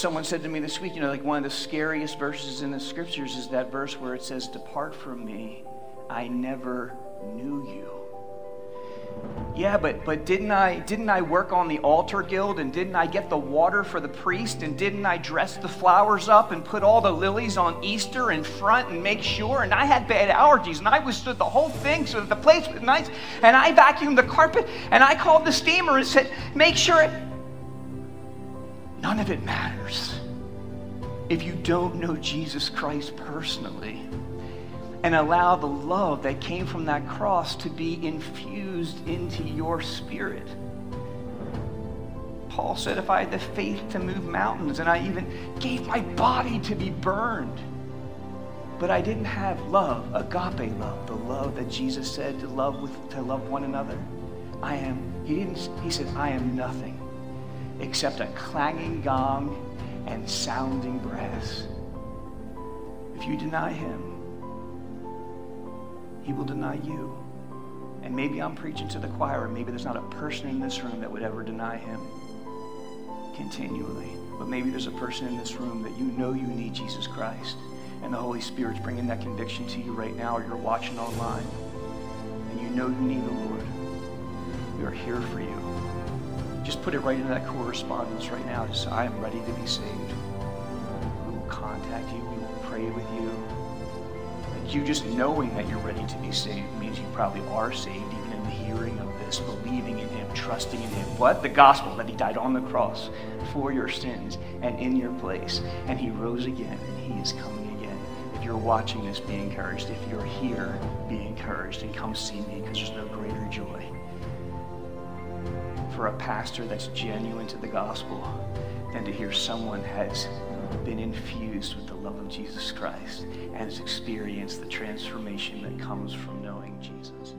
Someone said to me this week, you know, like one of the scariest verses in the scriptures is that verse where it says, Depart from me, I never knew you. Yeah, but but didn't I didn't I work on the altar guild and didn't I get the water for the priest and didn't I dress the flowers up and put all the lilies on Easter in front and make sure and I had bad allergies and I withstood the whole thing so that the place was nice and I vacuumed the carpet and I called the steamer and said, make sure it none of it matters if you don't know Jesus Christ personally and allow the love that came from that cross to be infused into your spirit. Paul said, if I had the faith to move mountains and I even gave my body to be burned, but I didn't have love, agape love, the love that Jesus said to love with to love one another. I am, he didn't, he said, I am nothing except a clanging gong and sounding brass. If you deny him, he will deny you. And maybe I'm preaching to the choir, and maybe there's not a person in this room that would ever deny him continually. But maybe there's a person in this room that you know you need Jesus Christ, and the Holy Spirit's bringing that conviction to you right now, or you're watching online, and you know you need the Lord. We are here for you. Just put it right into that correspondence right now. Just I am ready to be saved. We will contact you. We will pray with you Like you just knowing that you're ready to be saved means you probably are saved, even in the hearing of this, believing in Him, trusting in Him. What? The gospel that He died on the cross for your sins and in your place. And He rose again, and He is coming again. If you're watching this, be encouraged. If you're here, be encouraged and come see me because there's no greater joy for a pastor that's genuine to the gospel than to hear someone has been infused with the love of Jesus Christ and has experienced the transformation that comes from knowing Jesus.